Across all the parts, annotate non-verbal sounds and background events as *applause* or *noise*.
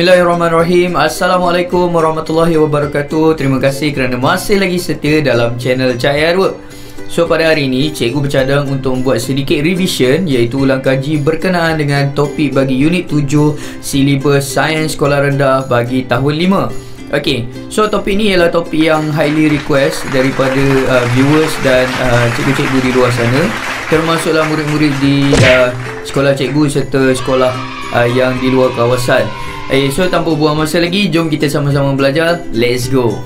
Bismillahirrahmanirrahim. Assalamualaikum warahmatullahi wabarakatuh. Terima kasih kerana masih lagi setia dalam channel Cahaya Artwork So pada hari ini cikgu bercadang untuk membuat sedikit revision Iaitu ulang kaji berkenaan dengan topik bagi unit 7 Silibus Sains Sekolah Rendah bagi tahun 5 Okay, so topik ni ialah topik yang highly request daripada uh, viewers dan uh, cikgu-cikgu di luar sana Termasuklah murid-murid di uh, sekolah cikgu serta sekolah uh, yang di luar kawasan Eh, so tanpa buang masa lagi, jom kita sama-sama belajar. Let's go.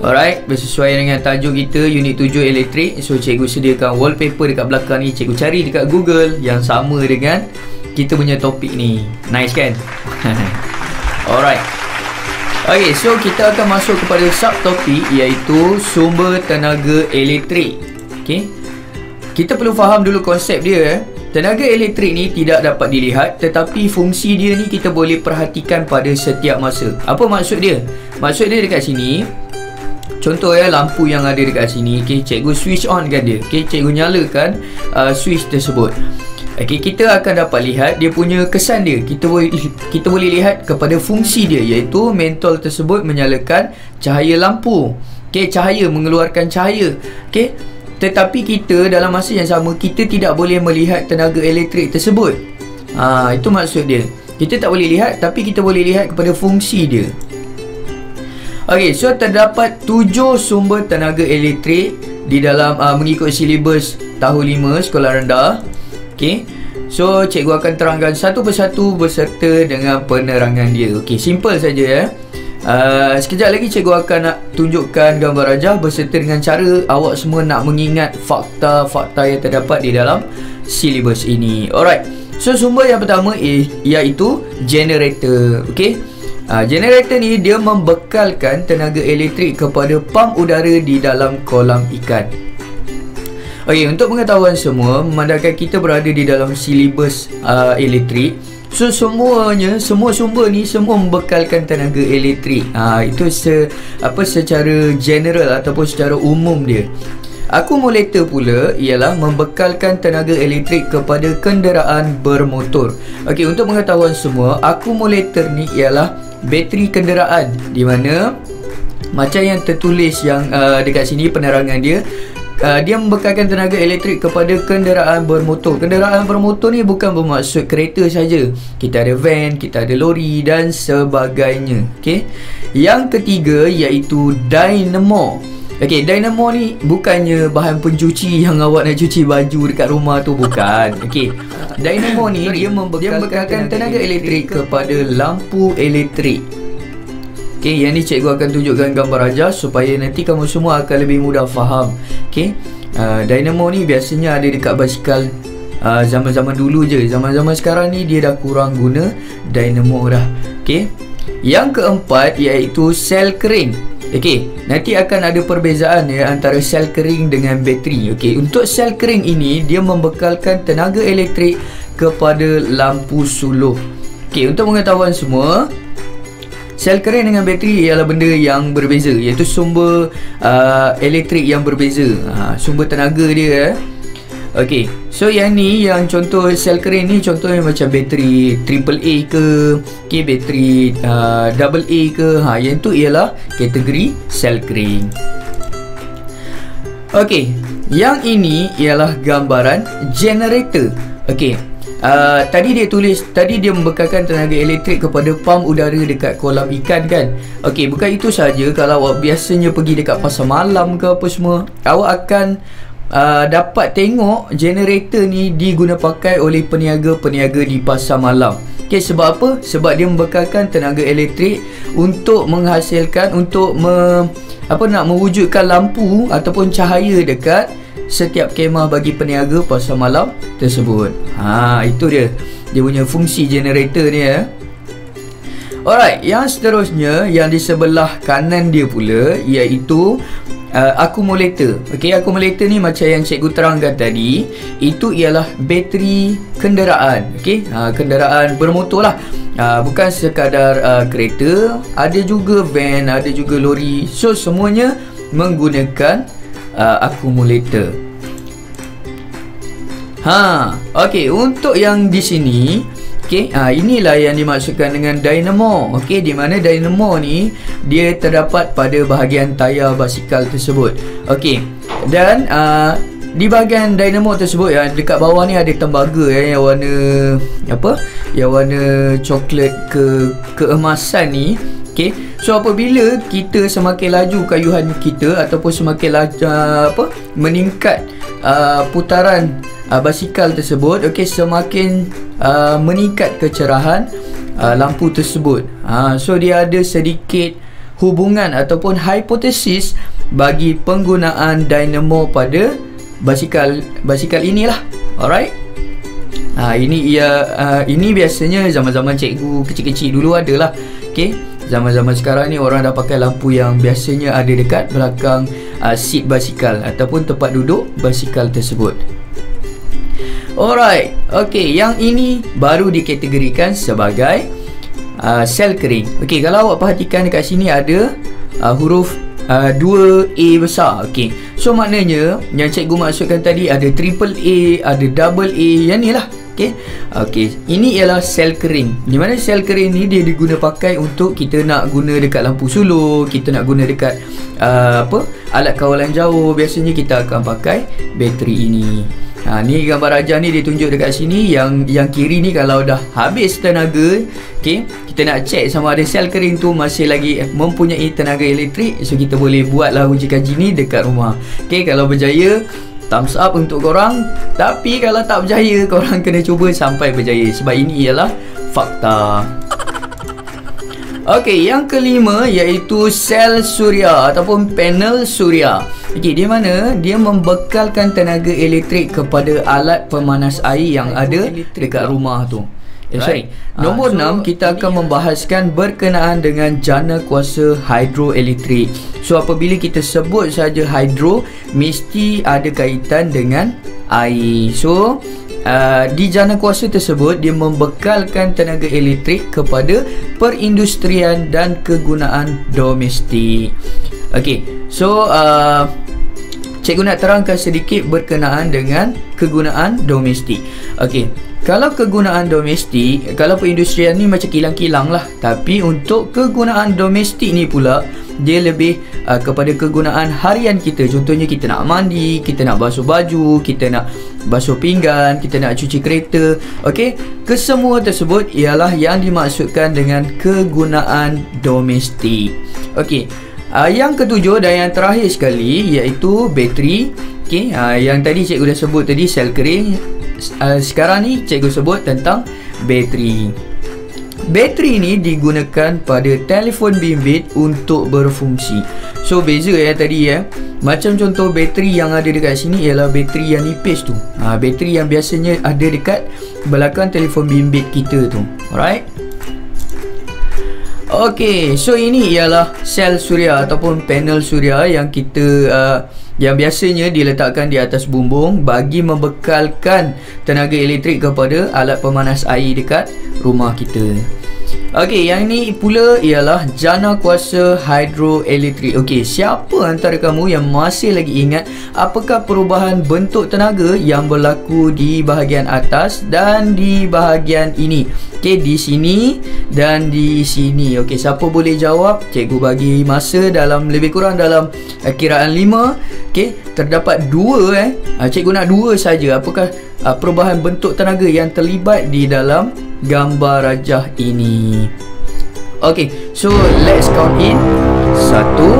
Alright, bersesuaian dengan tajuk kita Unit 7 Elektrik. So cikgu sediakan wallpaper dekat belakang ni. Cikgu cari dekat Google yang sama dengan kita punya topik ni. Nice kan? *laughs* Alright. Okay, so kita akan masuk kepada subtopik iaitu sumber tenaga elektrik. Okay. Kita perlu faham dulu konsep dia eh. Tenaga elektrik ni tidak dapat dilihat tetapi fungsi dia ni kita boleh perhatikan pada setiap masa. Apa maksud dia? Maksud dia dekat sini Contoh ya lampu yang ada dekat sini okay, Cikgu switch on kan dia? Okay, Cikgu nyalakan uh, switch tersebut. Okay, Kita akan dapat lihat dia punya kesan dia. Kita boleh kita boleh lihat kepada fungsi dia Iaitu mentol tersebut menyalakan cahaya lampu. Okay, Cahaya mengeluarkan cahaya. Okay, tetapi kita dalam masa yang sama kita tidak boleh melihat tenaga elektrik tersebut. Ha, itu maksud dia. Kita tak boleh lihat tapi kita boleh lihat kepada fungsi dia. Okey, so terdapat tujuh sumber tenaga elektrik di dalam uh, mengikut silibus tahun 5 sekolah rendah. Okey. So cikgu akan terangkan satu persatu beserta dengan penerangan dia. Okey, simple saja ya. Uh, sekejap lagi cikgu akan nak tunjukkan gambar rajah berserta dengan cara awak semua nak mengingat fakta-fakta yang terdapat di dalam silibus ini. Alright. So sumber yang pertama eh, iaitu generator. Okey. Uh, generator ni dia membekalkan tenaga elektrik kepada pam udara di dalam kolam ikan. Okey, untuk pengetahuan semua, memandangkan kita berada di dalam silibus uh, elektrik, So semuanya semua sumber ni semua membekalkan tenaga elektrik. Ha itu se apa secara general ataupun secara umum dia. Akumulator pula ialah membekalkan tenaga elektrik kepada kenderaan bermotor. Okey untuk pengetahuan semua, akumulator ni ialah bateri kenderaan di mana macam yang tertulis yang uh, dekat sini penerangan dia uh, dia membekalkan tenaga elektrik kepada kenderaan bermotor. Kenderaan bermotor ni bukan bermaksud kereta saja. Kita ada van, kita ada lori dan sebagainya. Okey. Yang ketiga iaitu dynamo. Okey, dynamo ni bukannya bahan pencuci yang awak nak cuci baju dekat rumah tu bukan. Okey. Dynamo ni dia membekalkan tenaga elektrik kepada lampu elektrik. Okay, yang ni cikgu akan tunjukkan gambar aja supaya nanti kamu semua akan lebih mudah faham. Okay, uh, dynamo ni biasanya ada dekat basikal uh, zaman-zaman dulu je. Zaman-zaman sekarang ni dia dah kurang guna dynamo dah. Okay, yang keempat iaitu sel kering. Okay, nanti akan ada perbezaan ya antara sel kering dengan bateri. Okay, untuk sel kering ini dia membekalkan tenaga elektrik kepada lampu suluh. Okay, untuk pengetahuan semua, Sel kering dengan bateri ialah benda yang berbeza iaitu sumber uh, elektrik yang berbeza. Ha, sumber tenaga dia eh. Okey. So yang ni yang contoh sel kering ni contohnya macam bateri AAA ke, okay, bateri uh, double A ke. Ha yang tu ialah kategori sel kering. Okey. Yang ini ialah gambaran generator. Okey. Uh, tadi dia tulis tadi dia membekalkan tenaga elektrik kepada pam udara dekat kolam ikan kan. Okey, bukan itu saja kalau awak biasanya pergi dekat pasar malam ke apa semua, awak akan uh, dapat tengok generator ni diguna pakai oleh peniaga-peniaga di pasar malam. Okey, sebab apa? Sebab dia membekalkan tenaga elektrik untuk menghasilkan untuk me, apa nak mewujudkan lampu ataupun cahaya dekat setiap kemah bagi peniaga pasar malam tersebut. Ha, itu dia. Dia punya fungsi generator ni ya. Alright, yang seterusnya yang di sebelah kanan dia pula iaitu uh, akumulator. Okey, akumulator ni macam yang cikgu terangkan tadi, itu ialah bateri kenderaan. Okey, uh, kenderaan bermotor lah. Uh, bukan sekadar uh, kereta, ada juga van, ada juga lori. So semuanya menggunakan uh, akumulator. Ha, okey untuk yang di sini Okey, ha, inilah yang dimaksudkan dengan dynamo. Okey, di mana dynamo ni dia terdapat pada bahagian tayar basikal tersebut. Okey. Dan uh, di bahagian dynamo tersebut ya dekat bawah ni ada tembaga ya, yang warna apa? Yang warna coklat ke keemasan ni. Okey. So apabila kita semakin laju kayuhan kita ataupun semakin laju apa? meningkat uh, putaran uh, basikal tersebut okey semakin uh, meningkat kecerahan uh, lampu tersebut uh, so dia ada sedikit hubungan ataupun hipotesis bagi penggunaan dynamo pada basikal basikal inilah alright Ha, ini ia uh, ini biasanya zaman-zaman cikgu kecil-kecil dulu adalah okey zaman-zaman sekarang ni orang dah pakai lampu yang biasanya ada dekat belakang uh, seat basikal ataupun tempat duduk basikal tersebut Alright, okay, yang ini baru dikategorikan sebagai uh, sel kering. Okay, kalau awak perhatikan dekat sini ada uh, huruf uh, 2A besar. Okay, so maknanya yang cikgu maksudkan tadi ada triple A, ada double A, yang ni lah. Okay, okay, ini ialah sel kering. Di mana sel kering ni dia diguna pakai untuk kita nak guna dekat lampu sulur, kita nak guna dekat uh, apa alat kawalan jauh. Biasanya kita akan pakai bateri ini. Ha ni gambar raja ni dia tunjuk dekat sini yang yang kiri ni kalau dah habis tenaga, okey, kita nak check sama ada sel kering tu masih lagi mempunyai tenaga elektrik, so kita boleh buatlah uji kaji ni dekat rumah. Okey, kalau berjaya thumbs up untuk korang, tapi kalau tak berjaya korang kena cuba sampai berjaya sebab ini ialah fakta. Okey, yang kelima iaitu sel suria ataupun panel suria. Okey, di mana dia membekalkan tenaga elektrik kepada alat pemanas air yang ada dekat rumah tu. Eh, sorry. Nombor uh, so, 6 kita akan membahaskan berkenaan dengan jana kuasa hidroelektrik. So apabila kita sebut saja hidro mesti ada kaitan dengan air. So Uh, di jana kuasa tersebut dia membekalkan tenaga elektrik kepada perindustrian dan kegunaan domestik. Okey. So uh, cikgu nak terangkan sedikit berkenaan dengan kegunaan domestik. Okey. Kalau kegunaan domestik, kalau perindustrian ni macam kilang-kilang lah. Tapi untuk kegunaan domestik ni pula, dia lebih uh, kepada kegunaan harian kita. Contohnya kita nak mandi, kita nak basuh baju, kita nak basuh pinggan, kita nak cuci kereta. Okey, kesemua tersebut ialah yang dimaksudkan dengan kegunaan domestik. Okey. Uh, yang ketujuh dan yang terakhir sekali iaitu bateri. Okey, uh, yang tadi cikgu dah sebut tadi sel kering uh, sekarang ni cikgu sebut tentang bateri. Bateri ni digunakan pada telefon bimbit untuk berfungsi. So beza ya tadi ya. Macam contoh bateri yang ada dekat sini ialah bateri yang nipis tu. Ha, bateri yang biasanya ada dekat belakang telefon bimbit kita tu. Alright. Okay, so ini ialah sel suria ataupun panel suria yang kita uh, yang biasanya diletakkan di atas bumbung bagi membekalkan tenaga elektrik kepada alat pemanas air dekat rumah kita. Okey, yang ini pula ialah jana kuasa hidroelektrik. Okey, siapa antara kamu yang masih lagi ingat apakah perubahan bentuk tenaga yang berlaku di bahagian atas dan di bahagian ini? Okey, di sini dan di sini. Okey, siapa boleh jawab? Cikgu bagi masa dalam lebih kurang dalam uh, kiraan 5. Okey, terdapat dua eh. Uh, cikgu nak dua saja. Apakah uh, perubahan bentuk tenaga yang terlibat di dalam gambar rajah ini. Okay, so let's count in. Satu,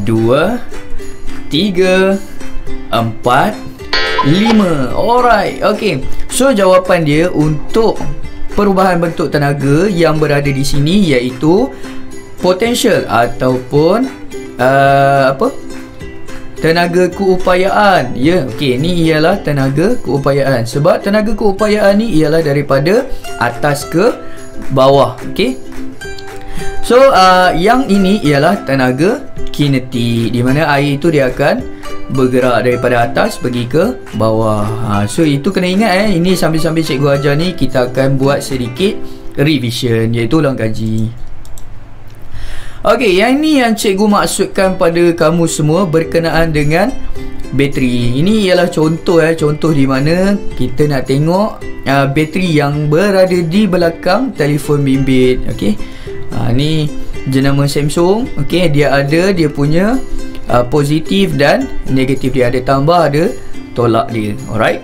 dua, tiga, empat, lima. Alright, okay. So jawapan dia untuk perubahan bentuk tenaga yang berada di sini iaitu potential ataupun uh, apa? Tenaga keupayaan. Ya, yeah, okey, ni ialah tenaga keupayaan. Sebab tenaga keupayaan ni ialah daripada atas ke bawah, okey? So, uh, yang ini ialah tenaga kinetik di mana air itu dia akan bergerak daripada atas pergi ke bawah. Ha, so itu kena ingat eh, ini sambil-sambil cikgu ajar ni kita akan buat sedikit revision iaitu ulang kaji. Okey, yang ini yang cikgu maksudkan pada kamu semua berkenaan dengan bateri. Ini ialah contoh eh, contoh di mana kita nak tengok uh, bateri yang berada di belakang telefon bimbit. Okey. Uh, ni jenama Samsung. Okey, dia ada dia punya uh, positif dan negatif dia ada tambah ada tolak dia. Alright.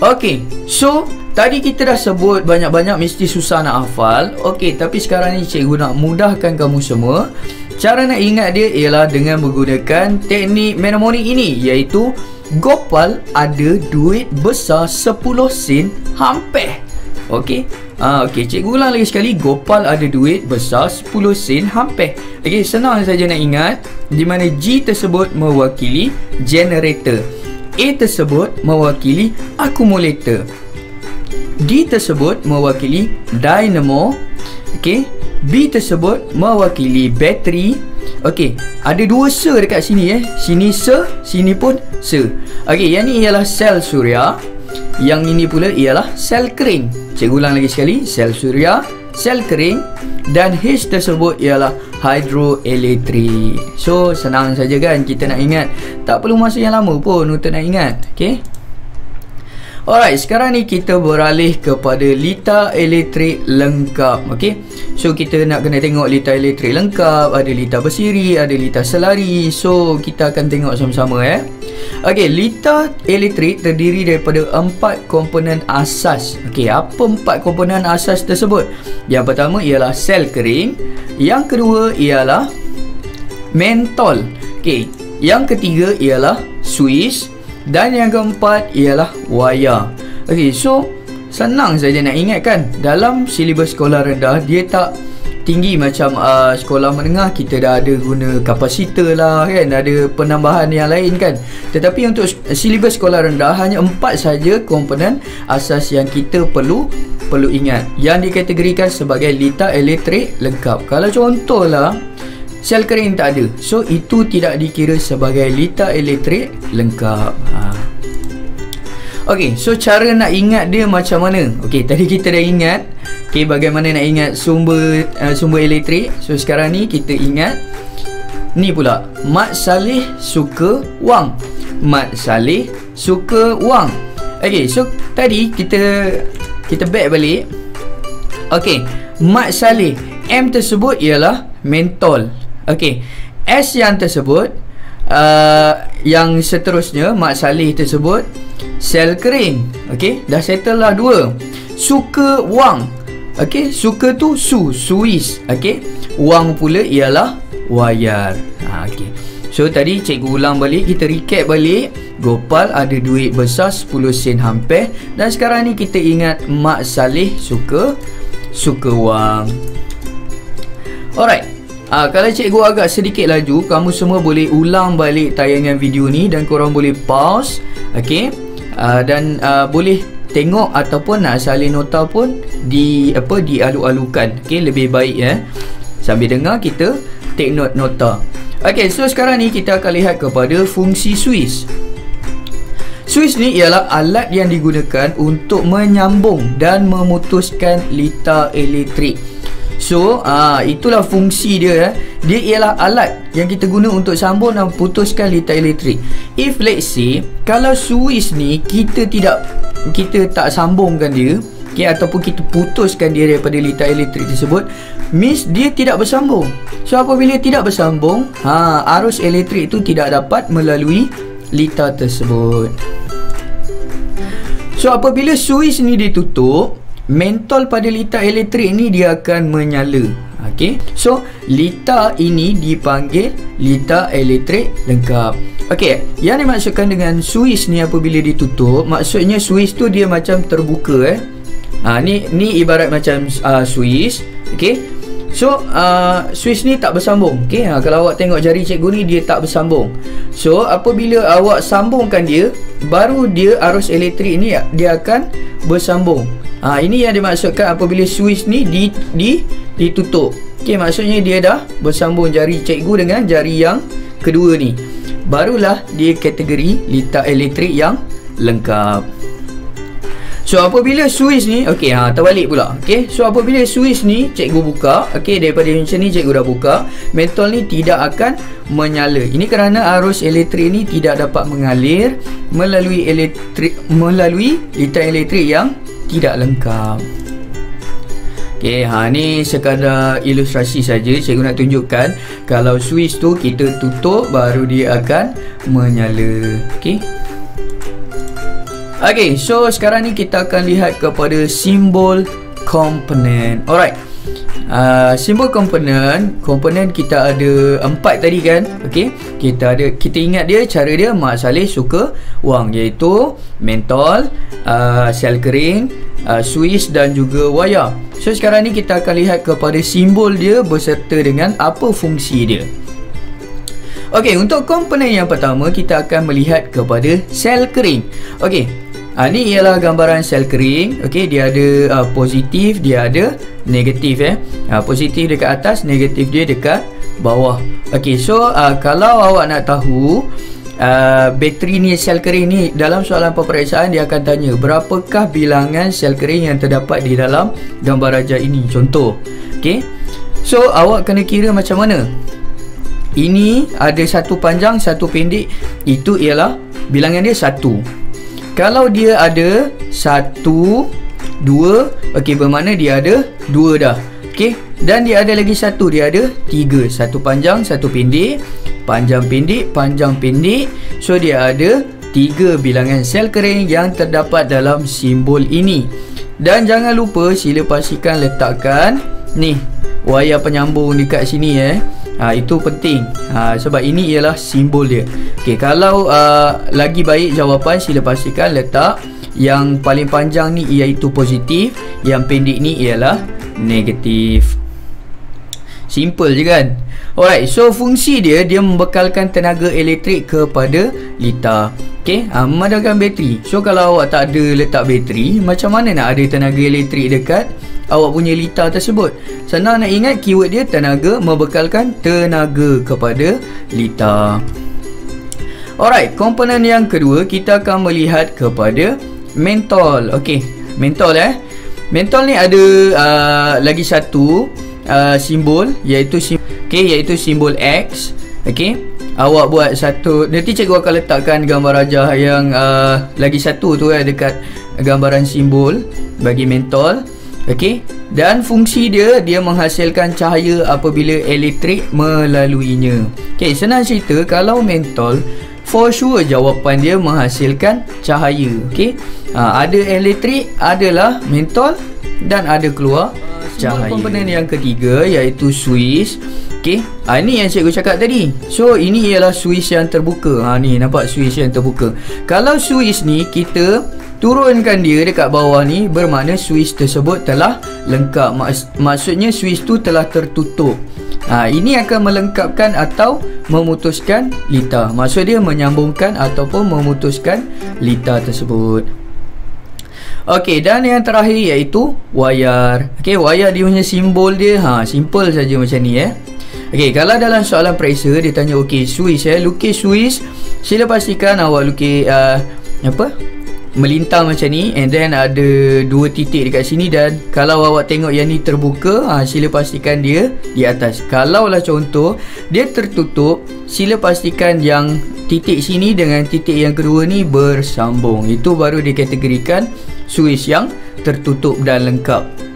Okey. So, Tadi kita dah sebut banyak-banyak mesti susah nak hafal. Okey, tapi sekarang ni cikgu nak mudahkan kamu semua. Cara nak ingat dia ialah dengan menggunakan teknik mnemonic ini iaitu Gopal ada duit besar 10 sen hampir. Okey. Ah okey, cikgu ulang lagi sekali. Gopal ada duit besar 10 sen hampir. Okey, senang saja nak ingat di mana G tersebut mewakili generator. A tersebut mewakili akumulator. D tersebut mewakili dynamo. Okey. B tersebut mewakili bateri. Okey ada dua se dekat sini eh. Sini se sini pun se okey yang ni ialah sel suria. Yang ini pula ialah sel kering. Cikgu ulang lagi sekali. Sel suria sel kering dan H tersebut ialah hidroelektrik so senang saja kan? Kita nak ingat. Tak perlu masa yang lama pun untuk nak ingat okey Alright, sekarang ni kita beralih kepada lita elektrik lengkap. Okey. So kita nak kena tengok lita elektrik lengkap, ada lita bersiri, ada lita selari. So kita akan tengok sama-sama eh. Okey, lita elektrik terdiri daripada empat komponen asas. Okey, apa empat komponen asas tersebut? Yang pertama ialah sel kering, yang kedua ialah mentol. Okey, yang ketiga ialah suis dan yang keempat ialah wayar. Okey, so senang saja nak ingat kan. Dalam silibus sekolah rendah dia tak tinggi macam uh, sekolah menengah kita dah ada guna kapasitor lah kan ada penambahan yang lain kan tetapi untuk silibus sekolah rendah hanya empat saja komponen asas yang kita perlu perlu ingat yang dikategorikan sebagai lita elektrik lengkap kalau contohlah sel kering tak ada. So itu tidak dikira sebagai lita elektrik? Lengkap. Ha. ok so cara nak ingat dia macam mana? Ok tadi kita dah ingat. Ok bagaimana nak ingat sumber uh, sumber elektrik? So sekarang ni kita ingat. Ni pula. Mat Saleh suka wang. Mat Saleh suka wang. Ok so tadi kita kita back balik. Ok Mat Saleh. M tersebut ialah mentol Okey. S yang tersebut uh, yang seterusnya mak salih tersebut sel kering. Okey, dah settle lah dua. Suka wang. Okey, suka tu su, suis. Okey. Wang pula ialah wayar. Ha okey. So tadi cikgu ulang balik, kita recap balik. Gopal ada duit besar 10 sen hampir dan sekarang ni kita ingat Mak Saleh suka suka wang. Alright. Ah, kalau cikgu agak sedikit laju, kamu semua boleh ulang balik tayangan video ni dan korang boleh pause, okey? Ah, dan ah, boleh tengok ataupun nak salin nota pun di apa dialu-alukan. Okey, lebih baik ya. Eh? Sambil dengar kita take note nota. Okey, so sekarang ni kita akan lihat kepada fungsi suis. Suis ni ialah alat yang digunakan untuk menyambung dan memutuskan lita elektrik. So uh, itulah fungsi dia eh. Dia ialah alat yang kita guna untuk sambung dan putuskan litar elektrik. If let's say kalau suis ni kita tidak kita tak sambungkan dia okay, ataupun kita putuskan dia daripada litar elektrik tersebut means dia tidak bersambung. So apabila tidak bersambung, ha arus elektrik itu tidak dapat melalui litar tersebut. So apabila suis ni ditutup, mentol pada litar elektrik ni dia akan menyala. Okey so litar ini dipanggil litar elektrik lengkap. Okey yang dimaksudkan dengan suis ni apabila ditutup maksudnya suis tu dia macam terbuka eh? Ha ni ni ibarat macam uh, suis. Okey So uh, Swiss ni tak bersambung. Okay? ha, Kalau awak tengok jari cikgu ni Dia tak bersambung. So apabila awak sambungkan dia Baru dia arus elektrik ni Dia akan bersambung. Ha, Ini yang dimaksudkan apabila Swiss ni di, di, ditutup. Okay, Maksudnya dia dah bersambung jari cikgu Dengan jari yang kedua ni. Barulah dia kategori litar elektrik yang lengkap So apabila switch ni Okey ha, terbalik pula Okey So apabila switch ni Cikgu buka Okey daripada macam ni Cikgu dah buka Mentol ni tidak akan Menyala Ini kerana arus elektrik ni Tidak dapat mengalir Melalui elektrik Melalui litar elektrik yang Tidak lengkap Okey, ha ni sekadar ilustrasi saja. Cikgu nak tunjukkan kalau switch tu kita tutup baru dia akan menyala. Okey. Okey, so sekarang ni kita akan lihat kepada simbol komponen. Alright. Uh, simbol komponen, komponen kita ada empat tadi kan? Okey. Kita ada kita ingat dia cara dia Mak Saleh suka wang iaitu mentol, uh, sel kering, uh, switch dan juga wayar. So sekarang ni kita akan lihat kepada simbol dia beserta dengan apa fungsi dia. Okey, untuk komponen yang pertama kita akan melihat kepada sel kering. Okey. Ha, ni ialah gambaran sel kering. Okey, dia ada uh, positif, dia ada negatif eh. Ha, positif dekat atas, negatif dia dekat bawah. Okey, so uh, kalau awak nak tahu uh, bateri ni sel kering ni dalam soalan peperiksaan dia akan tanya berapakah bilangan sel kering yang terdapat di dalam gambar raja ini contoh okey so awak kena kira macam mana ini ada satu panjang satu pendek itu ialah bilangan dia satu kalau dia ada satu dua okey bermakna dia ada dua dah. Okey dan dia ada lagi satu dia ada tiga. Satu panjang satu pendek. Panjang pendek panjang pendek. So dia ada tiga bilangan sel kering yang terdapat dalam simbol ini. Dan jangan lupa sila pastikan letakkan ni wayar penyambung dekat sini eh ha, itu penting ha, sebab ini ialah simbol dia ok kalau uh, lagi baik jawapan sila pastikan letak yang paling panjang ni iaitu positif yang pendek ni ialah negatif simple je kan Alright, so fungsi dia dia membekalkan tenaga elektrik kepada litar. Okey, ha, memadamkan bateri. So kalau awak tak ada letak bateri, macam mana nak ada tenaga elektrik dekat awak punya litar tersebut? Senang nak ingat keyword dia tenaga membekalkan tenaga kepada litar. Alright, komponen yang kedua kita akan melihat kepada mentol. Okey, mentol eh. Mentol ni ada uh, lagi satu uh, simbol iaitu simbol Okey, iaitu simbol X. Okey. Awak buat satu nanti cikgu akan letakkan gambar rajah yang uh, lagi satu tu eh dekat gambaran simbol bagi mentol. Okey. Dan fungsi dia dia menghasilkan cahaya apabila elektrik melaluinya. Okey, senang cerita kalau mentol for sure jawapan dia menghasilkan cahaya. Okey. Ha, ada elektrik adalah mentol dan ada keluar cahaya. Komponen yang ketiga iaitu switch. Okey. Ha, ini yang cikgu cakap tadi. So ini ialah switch yang terbuka. Ha ni nampak switch yang terbuka. Kalau switch ni kita turunkan dia dekat bawah ni bermakna switch tersebut telah lengkap. Maks- maksudnya switch tu telah tertutup. Ha, ini akan melengkapkan atau memutuskan litar. Maksud dia menyambungkan ataupun memutuskan litar tersebut. Okey, dan yang terakhir iaitu wayar. Okey, wayar dia punya simbol dia ha simple saja macam ni eh. Okey, kalau dalam soalan periksa dia tanya okey, switch eh, lukis switch. Sila pastikan awak lukis uh, apa? Melintang macam ni and then ada dua titik dekat sini dan kalau awak tengok yang ni terbuka ha, sila pastikan dia di atas. Kalau lah contoh dia tertutup sila pastikan yang titik sini dengan titik yang kedua ni bersambung. Itu baru dikategorikan switch yang tertutup dan lengkap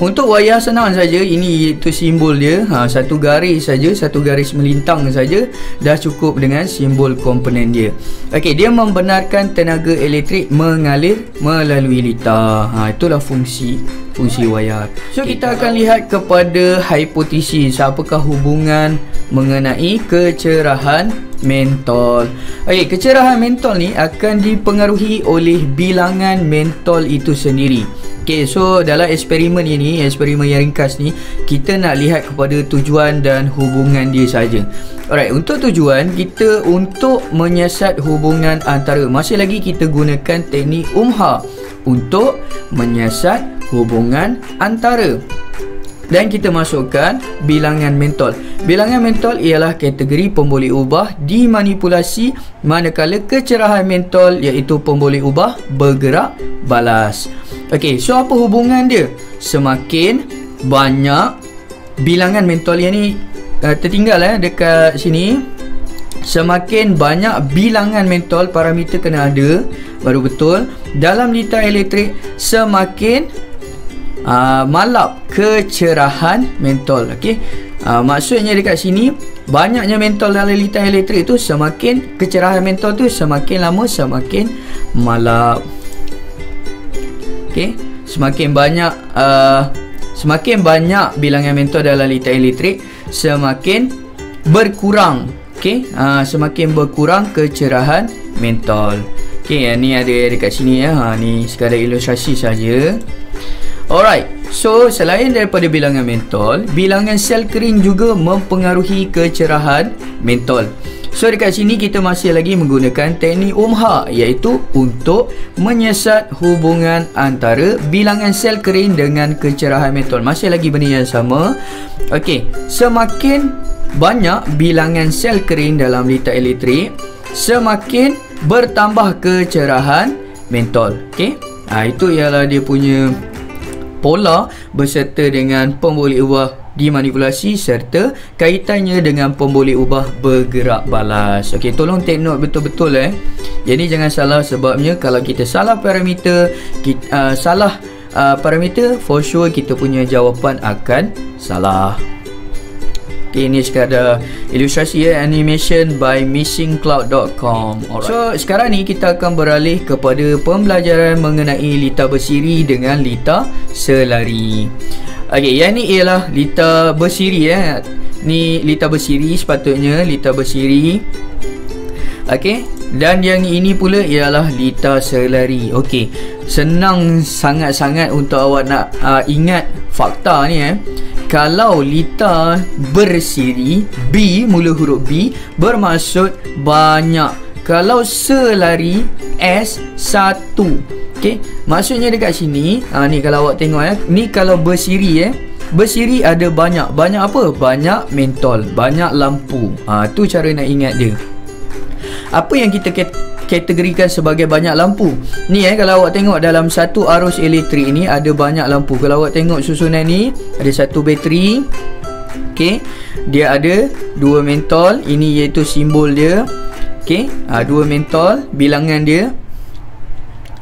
untuk wayar senang saja ini itu simbol dia. Ha, satu garis saja satu garis melintang saja dah cukup dengan simbol komponen dia. Okey dia membenarkan tenaga elektrik mengalir melalui litar. Ha, itulah fungsi fungsi wayar so kita akan lihat kepada hipotesis. Apakah hubungan mengenai kecerahan mentol? Okey kecerahan mentol ni akan dipengaruhi oleh bilangan mentol itu sendiri. Okay, so dalam eksperimen ini, eksperimen yang ringkas ni, kita nak lihat kepada tujuan dan hubungan dia saja. Alright, untuk tujuan kita untuk menyiasat hubungan antara masih lagi kita gunakan teknik UMHA untuk menyiasat hubungan antara dan kita masukkan bilangan mentol. Bilangan mentol ialah kategori pemboleh ubah dimanipulasi manakala kecerahan mentol iaitu pemboleh ubah bergerak balas. Okey, so apa hubungan dia? Semakin banyak bilangan mentol yang ni uh, tertinggal eh dekat sini semakin banyak bilangan mentol parameter kena ada baru betul dalam litar elektrik semakin uh, malap kecerahan mentol okey? Uh, maksudnya dekat sini banyaknya mentol dalam litar elektrik tu semakin kecerahan mentol tu semakin lama semakin malap. Okey? Semakin banyak uh, semakin banyak bilangan mentol dalam litar elektrik semakin berkurang okey? Uh, semakin berkurang kecerahan mentol. Okey ni ada dekat sini ya. Ha ni sekadar ilustrasi saja Alright, so selain daripada bilangan mentol, bilangan sel kering juga mempengaruhi kecerahan mentol. So dekat sini kita masih lagi menggunakan teknik Ohmha iaitu untuk menyiasat hubungan antara bilangan sel kering dengan kecerahan mentol. Masih lagi benda yang sama. Okey, semakin banyak bilangan sel kering dalam litar elektrik, semakin bertambah kecerahan mentol. Okey. Ha, itu ialah dia punya pola berserta dengan pemboleh ubah dimanipulasi serta kaitannya dengan pemboleh ubah bergerak balas. Okey, tolong take note betul-betul eh. Jadi jangan salah sebabnya kalau kita salah parameter, kita, uh, salah uh, parameter for sure kita punya jawapan akan salah. Okay, ini sekadar ilustrasi ya animation by missingcloud.com. So, sekarang ni kita akan beralih kepada pembelajaran mengenai lita bersiri dengan lita selari. Okey, yang ni ialah lita bersiri ya. Ni lita bersiri sepatutnya lita bersiri. Okey, dan yang ini pula ialah lita selari. Okey, senang sangat-sangat untuk awak nak uh, ingat fakta ni eh kalau lita bersiri B mula huruf B bermaksud banyak. Kalau selari S1 okey maksudnya dekat sini ha, ni kalau awak tengok ya ni kalau bersiri eh bersiri ada banyak. Banyak apa? Banyak mentol banyak lampu. Ha, tu cara nak ingat dia. Apa yang kita kategorikan sebagai banyak lampu. Ni eh kalau awak tengok dalam satu arus elektrik ni ada banyak lampu. Kalau awak tengok susunan ni ada satu bateri. Okey. Dia ada dua mentol. Ini iaitu simbol dia. Okey. Ha, dua mentol bilangan dia.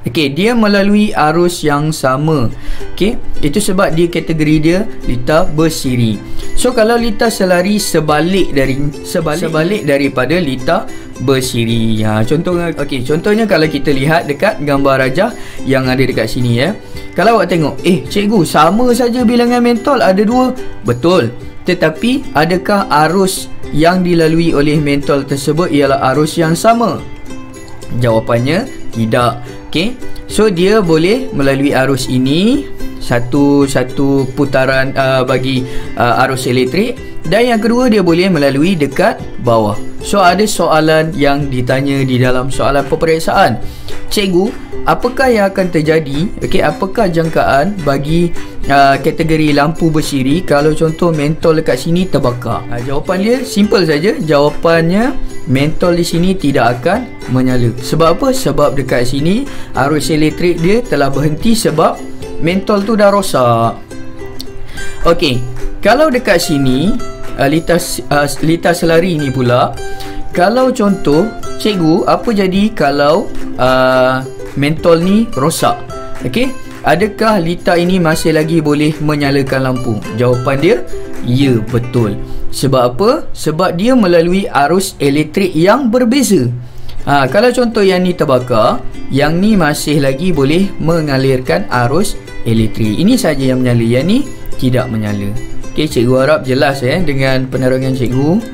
Okey, dia melalui arus yang sama. Okey, itu sebab dia kategori dia lita bersiri. So kalau lita selari sebalik dari sebalik, sebalik daripada lita bersiri. Ha, contohnya okey, contohnya kalau kita lihat dekat gambar rajah yang ada dekat sini ya. Kalau awak tengok, eh cikgu sama saja bilangan mentol ada dua. Betul. Tetapi adakah arus yang dilalui oleh mentol tersebut ialah arus yang sama? Jawapannya tidak. Okey. So dia boleh melalui arus ini satu satu putaran uh, bagi uh, arus elektrik dan yang kedua dia boleh melalui dekat bawah. So ada soalan yang ditanya di dalam soalan peperiksaan. Cikgu, apakah yang akan terjadi? Okey, apakah jangkaan bagi uh, kategori lampu bersiri kalau contoh mentol dekat sini terbakar? Uh, jawapan dia simple saja. Jawapannya mentol di sini tidak akan menyala. Sebab apa? Sebab dekat sini arus elektrik dia telah berhenti sebab mentol tu dah rosak. Okey, kalau dekat sini uh, litas uh, litas selari ni pula kalau contoh cikgu apa jadi kalau uh, mentol ni rosak? Okey adakah lita ini masih lagi boleh menyalakan lampu? Jawapan dia ya betul. Sebab apa? Sebab dia melalui arus elektrik yang berbeza Ha, kalau contoh yang ni terbakar, yang ni masih lagi boleh mengalirkan arus elektrik. Ini saja yang menyala, yang ni tidak menyala. Okey, cikgu harap jelas eh dengan penerangan cikgu.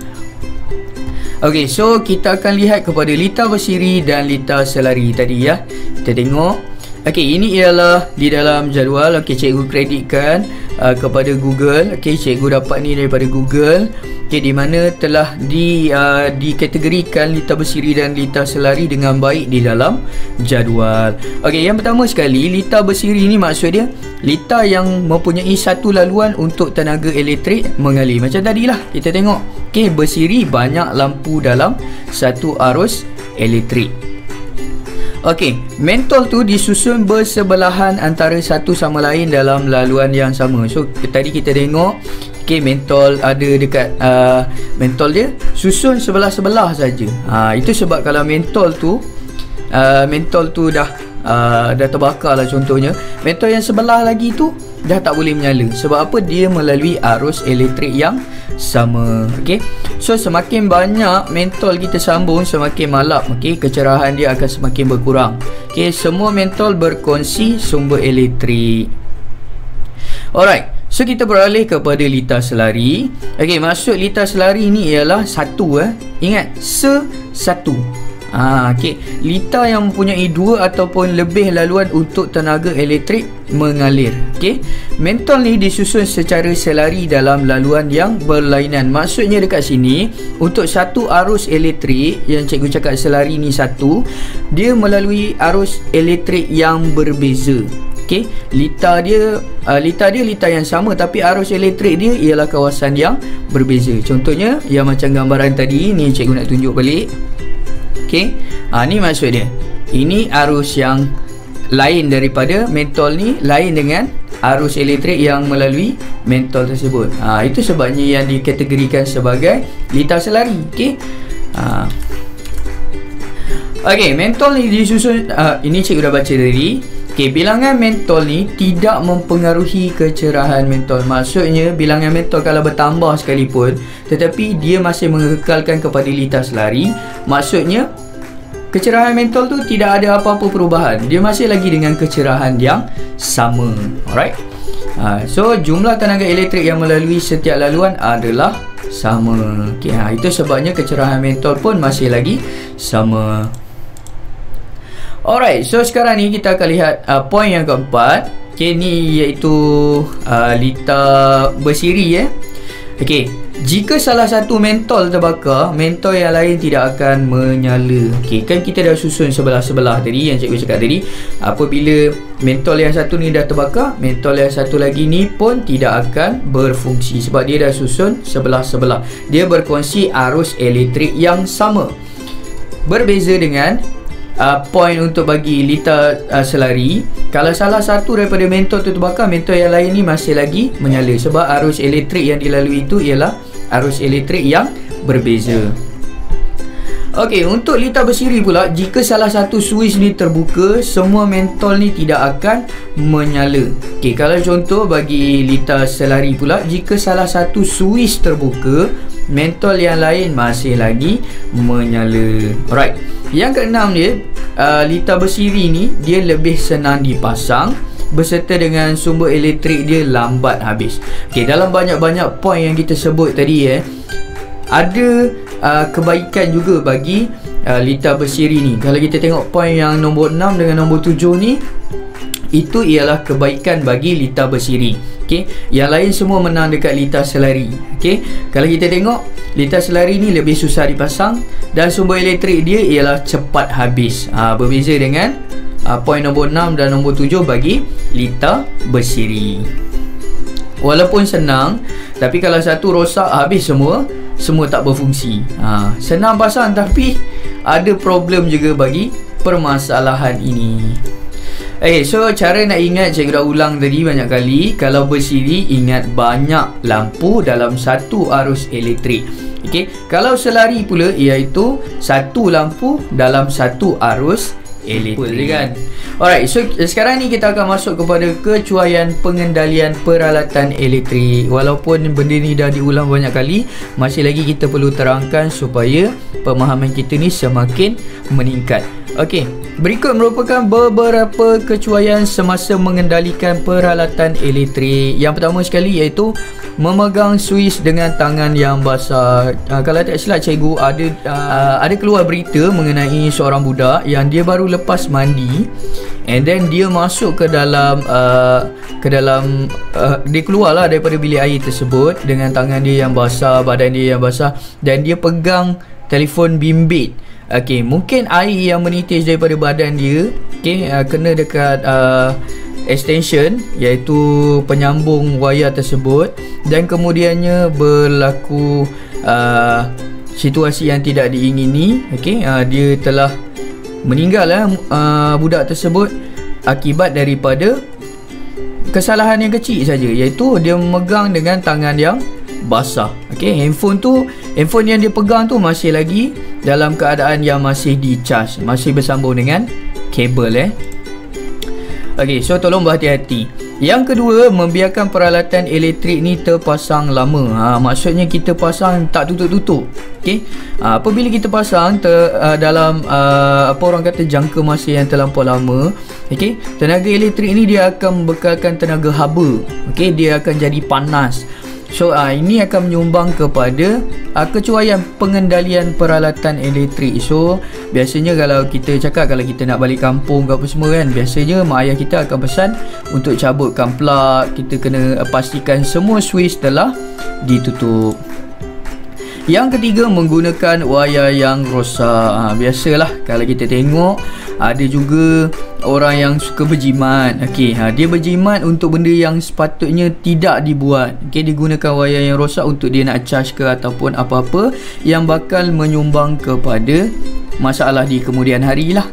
Okey, so kita akan lihat kepada lita bersiri dan lita selari tadi ya. Kita tengok Okey, ini ialah di dalam jadual. Okey, cikgu kreditkan uh, kepada Google. Okey, cikgu dapat ni daripada Google. Okey, di mana telah di uh, dikategorikan lita bersiri dan lita selari dengan baik di dalam jadual. Okey, yang pertama sekali, lita bersiri ni maksud dia lita yang mempunyai satu laluan untuk tenaga elektrik mengalir. Macam tadilah kita tengok. Okey, bersiri banyak lampu dalam satu arus elektrik. Okey, mentol tu disusun bersebelahan antara satu sama lain dalam laluan yang sama. So tadi kita tengok okey mentol ada dekat uh, mentol dia susun sebelah-sebelah saja. Ha itu sebab kalau mentol tu uh, mentol tu dah uh, dah terbakar lah contohnya. Mentol yang sebelah lagi tu dah tak boleh menyala. Sebab apa? Dia melalui arus elektrik yang sama. Okey. So semakin banyak mentol kita sambung semakin malap okey kecerahan dia akan semakin berkurang. Okey semua mentol berkongsi sumber elektrik. Alright. So kita beralih kepada lita selari. Okey maksud lita selari ni ialah satu eh. Ingat se satu. Ha, okay. Lita yang mempunyai dua ataupun lebih laluan untuk tenaga elektrik mengalir. Okay. Mentol ni disusun secara selari dalam laluan yang berlainan. Maksudnya dekat sini, untuk satu arus elektrik yang cikgu cakap selari ni satu, dia melalui arus elektrik yang berbeza. Okay. Lita dia uh, lita dia lita yang sama tapi arus elektrik dia ialah kawasan yang berbeza. Contohnya yang macam gambaran tadi ni cikgu nak tunjuk balik. Okey. Ha ni maksud dia. Ini arus yang lain daripada mentol ni lain dengan arus elektrik yang melalui mentol tersebut. Ha itu sebabnya yang dikategorikan sebagai lita selari. Okey. Ha Okey, mentol ni disusun uh, ini cikgu dah baca tadi. Okey, bilangan mentol ni tidak mempengaruhi kecerahan mentol. Maksudnya bilangan mentol kalau bertambah sekalipun tetapi dia masih mengekalkan kepada litas lari. Maksudnya kecerahan mentol tu tidak ada apa-apa perubahan. Dia masih lagi dengan kecerahan yang sama. Alright. Ha, so jumlah tenaga elektrik yang melalui setiap laluan adalah sama. Okey, ha, itu sebabnya kecerahan mentol pun masih lagi sama. Alright, so sekarang ni kita akan lihat uh, poin yang keempat. Okay, ni iaitu uh, lita bersiri eh. Okay, jika salah satu mentol terbakar, mentol yang lain tidak akan menyala. Okay, kan kita dah susun sebelah-sebelah tadi yang cikgu cakap tadi. Apabila mentol yang satu ni dah terbakar, mentol yang satu lagi ni pun tidak akan berfungsi sebab dia dah susun sebelah-sebelah. Dia berkongsi arus elektrik yang sama. Berbeza dengan uh, point untuk bagi lita uh, selari kalau salah satu daripada mentor tu terbakar mentor yang lain ni masih lagi menyala sebab arus elektrik yang dilalui itu ialah arus elektrik yang berbeza Okey, untuk lita bersiri pula, jika salah satu switch ni terbuka, semua mentol ni tidak akan menyala. Okey, kalau contoh bagi lita selari pula, jika salah satu switch terbuka, mentol yang lain masih lagi menyala. Alright. Yang keenam dia, uh, lita bersiri ni dia lebih senang dipasang beserta dengan sumber elektrik dia lambat habis. Okey, dalam banyak-banyak poin yang kita sebut tadi eh, ada uh, kebaikan juga bagi uh, lita bersiri ni. Kalau kita tengok poin yang nombor 6 dengan nombor 7 ni, itu ialah kebaikan bagi lita bersiri. Okey, yang lain semua menang dekat lita selari. Okey, kalau kita tengok lita selari ni lebih susah dipasang dan sumber elektrik dia ialah cepat habis. Ha, berbeza dengan uh, poin nombor 6 dan nombor 7 bagi lita bersiri. Walaupun senang, tapi kalau satu rosak habis semua, semua tak berfungsi. Ha, senang pasang tapi ada problem juga bagi permasalahan ini. Okay, so cara nak ingat cikgu dah ulang tadi banyak kali Kalau bersiri ingat banyak lampu dalam satu arus elektrik. Okay, kalau selari pula iaitu satu lampu dalam satu arus elektrik. kan? Alright, so sekarang ni kita akan masuk kepada kecuaian pengendalian peralatan elektrik. Walaupun benda ni dah diulang banyak kali Masih lagi kita perlu terangkan supaya pemahaman kita ni semakin meningkat. Okay, Berikut merupakan beberapa kecuaian semasa mengendalikan peralatan elektrik. Yang pertama sekali iaitu memegang suis dengan tangan yang basah. Uh, kalau tak silap cikgu ada uh, ada keluar berita mengenai seorang budak yang dia baru lepas mandi and then dia masuk ke dalam uh, ke dalam uh, dia keluarlah daripada bilik air tersebut dengan tangan dia yang basah, badan dia yang basah dan dia pegang telefon bimbit Okey, mungkin air yang menitis daripada badan dia okey uh, kena dekat uh, extension iaitu penyambung wayar tersebut. Dan kemudiannya berlaku uh, situasi yang tidak diingini okey uh, dia telah meninggal uh, uh, budak tersebut akibat daripada kesalahan yang kecil saja iaitu dia memegang dengan tangan yang basah. Okey handphone tu handphone yang dia pegang tu masih lagi dalam keadaan yang masih di charge masih bersambung dengan kabel eh. Okey so tolong berhati-hati. Yang kedua membiarkan peralatan elektrik ni terpasang lama. Ha, maksudnya kita pasang tak tutup-tutup. Okey ha, apabila kita pasang ter, uh, dalam uh, apa orang kata jangka masa yang terlampau lama okey tenaga elektrik ni dia akan bekalkan tenaga haba. Okey dia akan jadi panas So uh, ini akan menyumbang kepada uh, kecuaian pengendalian peralatan elektrik. So biasanya kalau kita cakap kalau kita nak balik kampung ke apa semua kan, biasanya mak ayah kita akan pesan untuk cabutkan plug, kita kena uh, pastikan semua switch telah ditutup. Yang ketiga menggunakan wayar yang rosak. Ha, biasalah kalau kita tengok ada juga orang yang suka berjimat. Okey ha dia berjimat untuk benda yang sepatutnya tidak dibuat. Okey digunakan wayar yang rosak untuk dia nak charge ke ataupun apa-apa yang bakal menyumbang kepada masalah di kemudian hari lah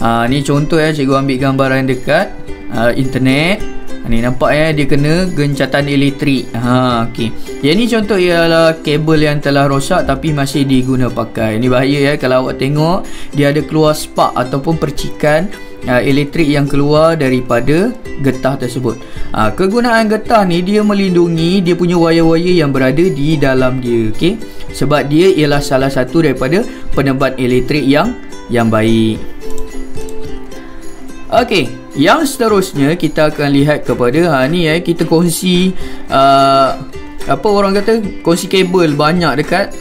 ha ni contoh ya cikgu ambil gambaran dekat uh, internet ni nampak ya dia kena gencatan elektrik. Ha okey. Yang ni contoh ialah kabel yang telah rosak tapi masih diguna pakai. Ini bahaya ya kalau awak tengok dia ada keluar spark ataupun percikan uh, elektrik yang keluar daripada getah tersebut. Ha, kegunaan getah ni dia melindungi dia punya wayar-wayar yang berada di dalam dia, okey. Sebab dia ialah salah satu daripada penebat elektrik yang yang baik. Okey. Yang seterusnya kita akan lihat kepada ha ni eh kita kongsi uh, apa orang kata kongsi kabel banyak dekat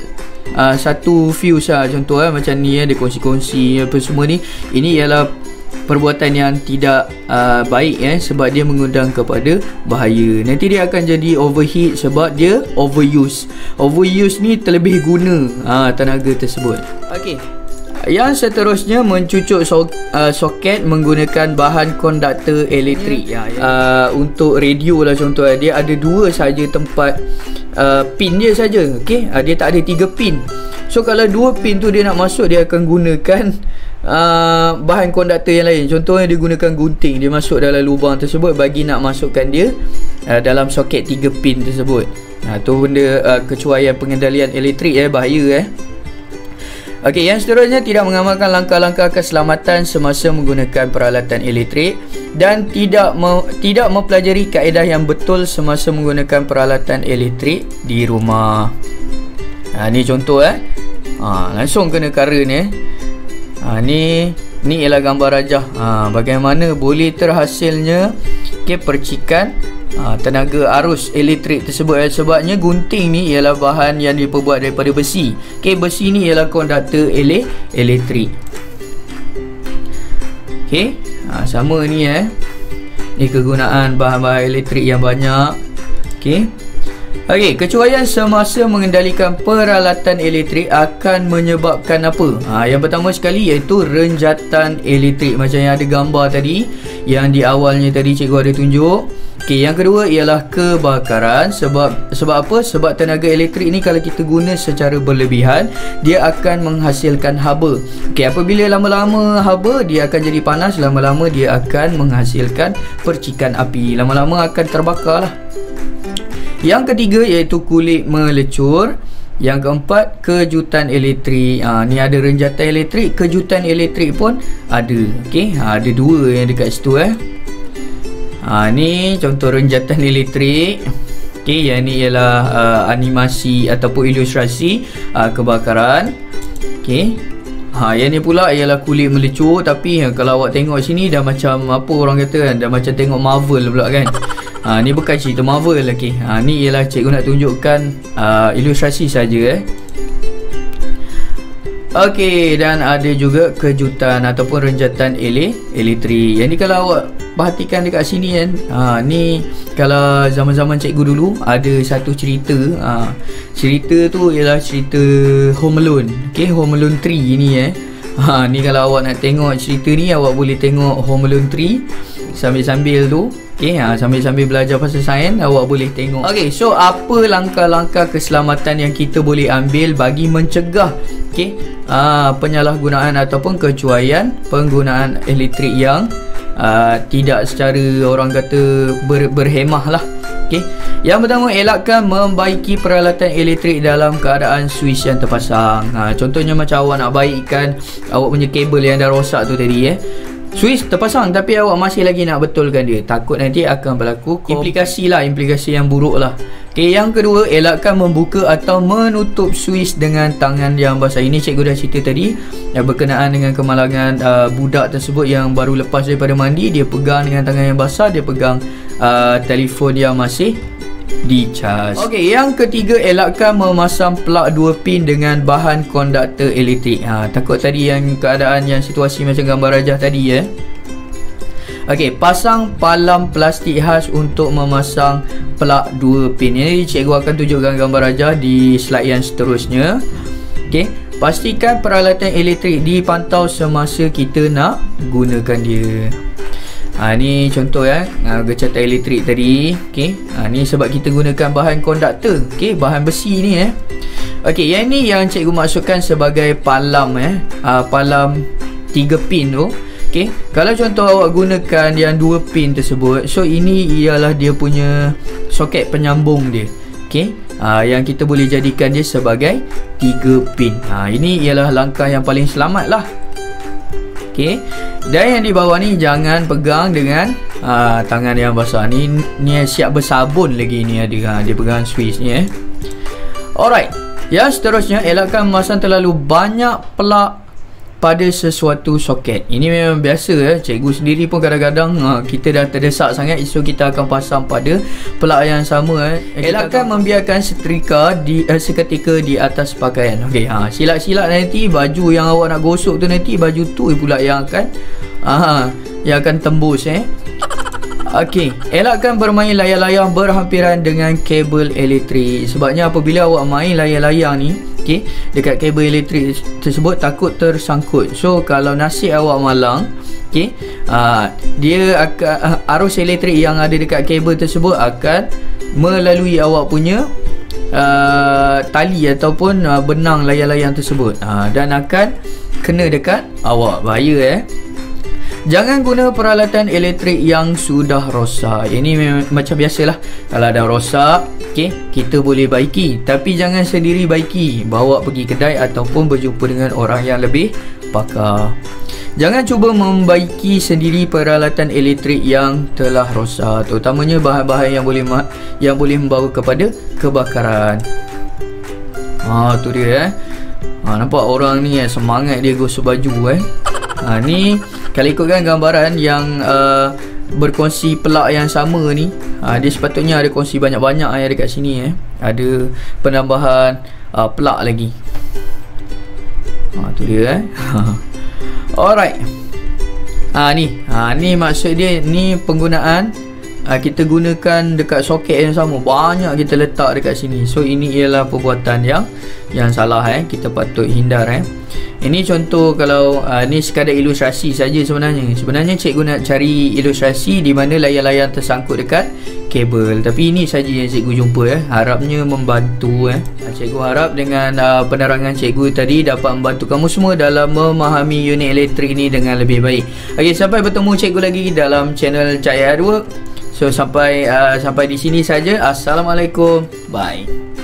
uh, satu fuse lah contoh eh macam ni eh dia kongsi-kongsi apa semua ni ini ialah perbuatan yang tidak uh, baik eh sebab dia mengundang kepada bahaya. Nanti dia akan jadi overheat sebab dia overuse. Overuse ni terlebih guna uh, tenaga tersebut. Okey. Yang seterusnya mencucuk so, uh, soket menggunakan bahan konduktor elektrik. Ya, ya. Uh, untuk radio lah contoh. Dia ada dua saja tempat uh, pin dia saja okey? Uh, dia tak ada tiga pin. So kalau dua pin tu dia nak masuk dia akan gunakan uh, bahan konduktor yang lain. Contohnya dia gunakan gunting. Dia masuk dalam lubang tersebut bagi nak masukkan dia uh, dalam soket tiga pin tersebut. Uh, tu benda uh, kecuaian pengendalian elektrik eh bahaya eh Okey, yang seterusnya tidak mengamalkan langkah-langkah keselamatan semasa menggunakan peralatan elektrik dan tidak me, tidak mempelajari kaedah yang betul semasa menggunakan peralatan elektrik di rumah. Ha ni contoh eh. Ha langsung kena kara ni eh. Ha ni ni ialah gambar rajah. Ha bagaimana boleh terhasilnya okay, percikan ha, tenaga arus elektrik tersebut eh. sebabnya gunting ni ialah bahan yang diperbuat daripada besi okay, besi ni ialah konduktor ele elektrik Okay, ha, sama ni eh ni kegunaan bahan-bahan elektrik yang banyak Okay, Okey, kecuaian semasa mengendalikan peralatan elektrik akan menyebabkan apa? Ha, yang pertama sekali iaitu renjatan elektrik macam yang ada gambar tadi yang di awalnya tadi cikgu ada tunjuk. Okey, yang kedua ialah kebakaran sebab sebab apa? Sebab tenaga elektrik ni kalau kita guna secara berlebihan, dia akan menghasilkan haba. Okey, apabila lama-lama haba, dia akan jadi panas, lama-lama dia akan menghasilkan percikan api. Lama-lama akan terbakarlah. Yang ketiga iaitu kulit melecur. Yang keempat kejutan elektrik. Ha, ni ada renjatan elektrik, kejutan elektrik pun ada. Okey, ha, ada dua yang dekat situ eh. Ha, ni contoh renjatan elektrik. Okey, yang ni ialah uh, animasi ataupun ilustrasi uh, kebakaran. Okey. Ha, yang ni pula ialah kulit melecur tapi ha, kalau awak tengok sini dah macam apa orang kata kan, dah macam tengok Marvel pula kan. Ha, ni bukan cerita Marvel lagi. Ha, ni ialah cikgu nak tunjukkan uh, ilustrasi saja eh. Okey dan ada juga kejutan ataupun renjatan ele elektrik. Yang ni kalau awak perhatikan dekat sini kan. Ha ni kalau zaman-zaman cikgu dulu ada satu cerita. Ha cerita tu ialah cerita Home Alone. Okey Home Alone 3 ni eh. Ha ni kalau awak nak tengok cerita ni awak boleh tengok Home Alone 3 sambil-sambil tu Okay, ha, sambil-sambil belajar pasal sains awak boleh tengok. Okay, so apa langkah-langkah keselamatan yang kita boleh ambil bagi mencegah okay, ha, penyalahgunaan ataupun kecuaian penggunaan elektrik yang uh, tidak secara orang kata ber, berhemah lah. Okay. Yang pertama, elakkan membaiki peralatan elektrik dalam keadaan switch yang terpasang. Ha, contohnya macam awak nak baikkan awak punya kabel yang dah rosak tu tadi eh. Switch terpasang tapi awak masih lagi nak betulkan dia. Takut nanti akan berlaku implikasi lah, implikasi yang buruk lah. Okay, yang kedua, elakkan membuka atau menutup switch dengan tangan yang basah. Ini cikgu dah cerita tadi yang berkenaan dengan kemalangan uh, budak tersebut yang baru lepas daripada mandi. Dia pegang dengan tangan yang basah, dia pegang uh, telefon yang masih di charge. Okey, yang ketiga elakkan memasang plug 2 pin dengan bahan konduktor elektrik. Ha, takut tadi yang keadaan yang situasi macam gambar rajah tadi ya. Eh? Okey, pasang palam plastik khas untuk memasang plug 2 pin. Ini cikgu akan tunjukkan gambar rajah di slide yang seterusnya. Okey, pastikan peralatan elektrik dipantau semasa kita nak gunakan dia. Ha, ni contoh ya ha, gecatan elektrik tadi okey. Ha, ni sebab kita gunakan bahan konduktor okey bahan besi ni eh. Okey yang ni yang cikgu masukkan sebagai palam eh. Ha, palam 3 pin tu okey. Kalau contoh awak gunakan yang 2 pin tersebut so ini ialah dia punya soket penyambung dia okey. Ha, yang kita boleh jadikan dia sebagai 3 pin. Ha, ini ialah langkah yang paling selamat lah okey dan yang di bawah ni jangan pegang dengan uh, tangan yang basah ni ni siap bersabun lagi ni ada ha, dia pegang switch ni eh. Alright. Yang seterusnya elakkan memasang terlalu banyak pelak pada sesuatu soket. Ini memang biasa eh. Cikgu sendiri pun kadang-kadang ha, kita dah terdesak sangat so kita akan pasang pada pelak yang sama eh. Elakkan akan... membiarkan setrika di uh, seketika di atas pakaian. Okey, ha silap-silap nanti baju yang awak nak gosok tu nanti baju tu pula yang akan ha yang akan tembus eh. Okey, elakkan bermain layar-layar berhampiran dengan kabel elektrik. Sebabnya apabila awak main layar-layar ni, okey dekat kabel elektrik tersebut takut tersangkut so kalau nasib awak malang okey uh, dia akan uh, arus elektrik yang ada dekat kabel tersebut akan melalui awak punya uh, tali ataupun uh, benang layar-layar tersebut uh, dan akan kena dekat awak bahaya eh Jangan guna peralatan elektrik yang sudah rosak. Ini macam biasalah. Kalau ada rosak, okay, kita boleh baiki. Tapi jangan sendiri baiki. Bawa pergi kedai ataupun berjumpa dengan orang yang lebih pakar. Jangan cuba membaiki sendiri peralatan elektrik yang telah rosak. Terutamanya bahan-bahan yang boleh yang boleh membawa kepada kebakaran. Ha, tu dia eh. Ha, nampak orang ni eh, semangat dia gosok baju eh. Ha, ni kalau ikutkan gambaran yang uh, berkongsi pelak yang sama ni uh, dia sepatutnya ada kongsi banyak-banyak yang dekat sini eh. ada penambahan uh, pelak lagi. Uh, tu dia eh. *laughs* Alright. Uh, ni. Uh, ni maksud dia ni penggunaan uh, kita gunakan dekat soket yang sama banyak kita letak dekat sini so ini ialah perbuatan yang yang salah eh kita patut hindar eh ini contoh kalau uh, ni sekadar ilustrasi saja sebenarnya. Sebenarnya cikgu nak cari ilustrasi di mana layar-layar tersangkut dekat kabel. Tapi ini saja yang cikgu jumpa eh. Harapnya membantu eh. Ah, cikgu harap dengan uh, penerangan cikgu tadi dapat membantu kamu semua dalam memahami unit elektrik ini dengan lebih baik. Okey, sampai bertemu cikgu lagi dalam channel Cahaya Hardwork. So sampai uh, sampai di sini saja. Assalamualaikum. Bye.